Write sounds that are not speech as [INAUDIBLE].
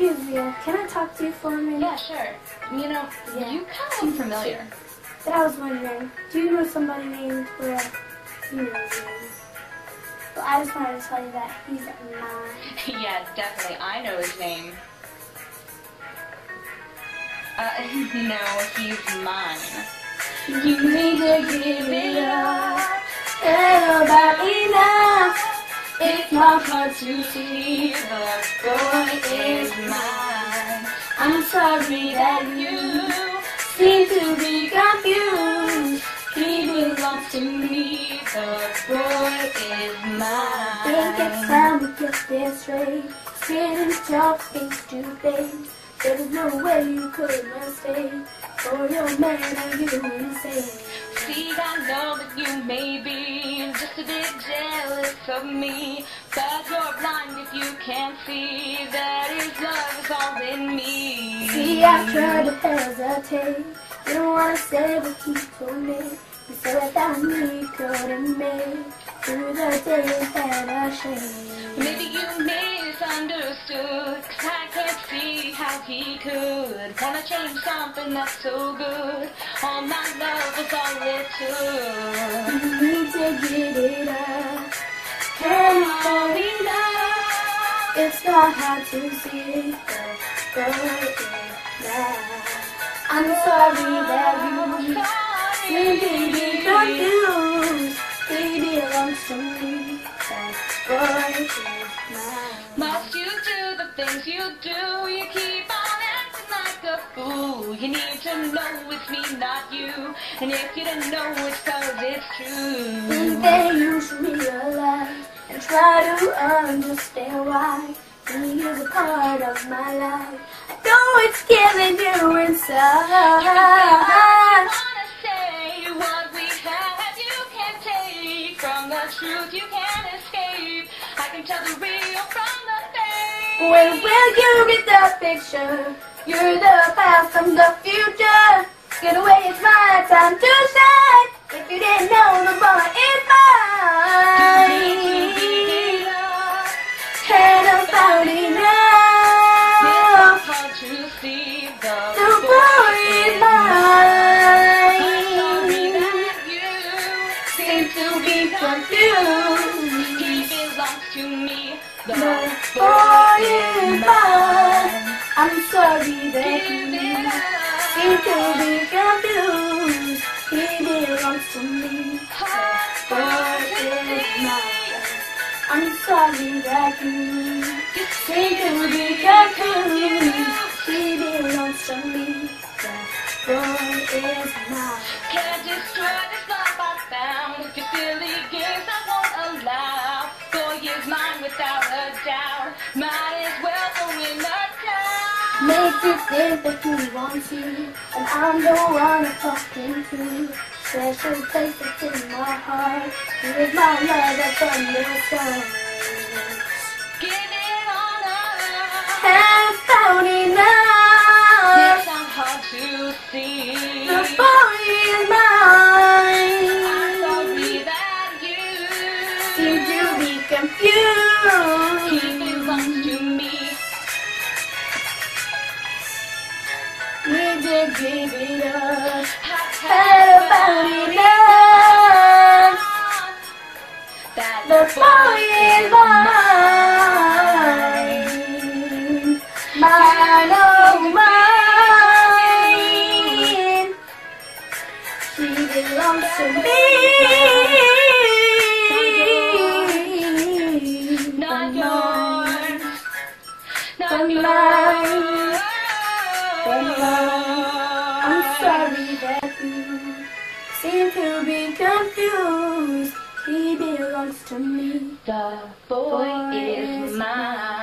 Excuse me, can I talk to you for a minute? Yeah, sure. You know, Yeah. you kind of look familiar. But I was wondering, do you know somebody named, well, you know his name. Well, I just wanted to tell you that he's mine. [LAUGHS] yeah, definitely. I know his name. Uh, [LAUGHS] no, he's mine. You need to give it up. Ain't about not hard to see the boy is mine. I'm sorry that you seem to be confused. He belongs to me. The boy is Think it's mine. time to get this straight. Sitting talk face to face. There's no way you could mistake. For your man are you insane. See, I know that you may be a bit jealous of me, but you're blind if you can't see that his love is all in me. See, I tried to hesitate. You don't want to say what he told me. He said without me couldn't make through the days that I shame. Maybe you misunderstood, cause I can't see how he could wanna change something that's so good. All my love was all it took. You need to get it up. Can't hold it up. It's not hard to see the girl is mine. I'm sorry that you to be confused. He belongs to me. Do? You keep on acting like a fool. You need to know it's me, not you. And if you don't know, it's cause it's true. Think that you should realize and try to understand why he is a part of my life. I know it's killing you I inside. wanna say what we have, you can't take from the truth, you can't escape. I can tell the real from the fake. When will you get the picture? You're the past from the future. Get away, it's my time to shine. If you didn't Sorry that you seem to be confused. He belongs to me. Boy is mine. I'm sorry that you town. Makes you think that he wants you, and I'm the one I'm talking to. Special place that's in my heart. You is my love that's from the stars. Give it on up. Have found enough. Enough. not hard to see. Give it up. Have Had. That The boy is mine. Mine, oh mine. She belongs to me. Not yours. Not mine. Mine. Seem to be confused. He belongs to me. The boy is mine.